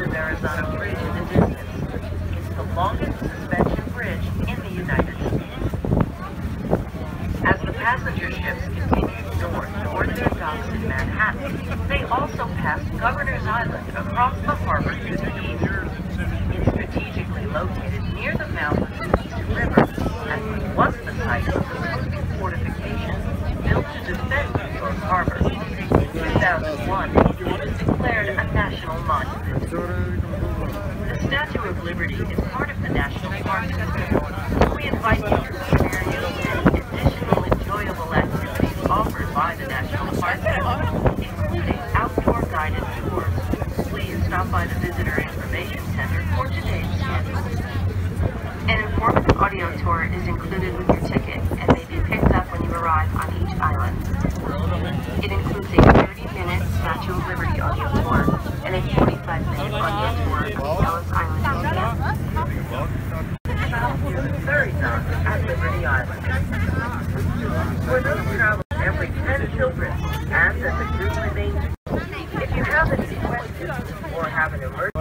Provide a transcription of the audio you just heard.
the Verrazano Bridge in the distance. It's the longest suspension bridge in the United States. As the passenger ships continued north toward their docks in Manhattan, they also passed Governor's Island across the harbor to the east. It's strategically located near the mouth of the East River and was the site of the fortifications built to defend New York Harbor. In 2001, it declared a national monument. The Statue of Liberty is part of the National Park System. We invite you to experience additional enjoyable activities offered by the National Park System, including outdoor guided tours. Please stop by the Visitor Information Center for today's schedule. An informative audio tour is included with your ticket and may be picked up when you arrive on each island. It includes a 30-minute Statue of Liberty audio tour and a 45-minute audio tour of the Ellis Island Museum. Travel here is very done at Liberty Island. For those traveling every 10 children and that the group remains if you have any questions or have an emergency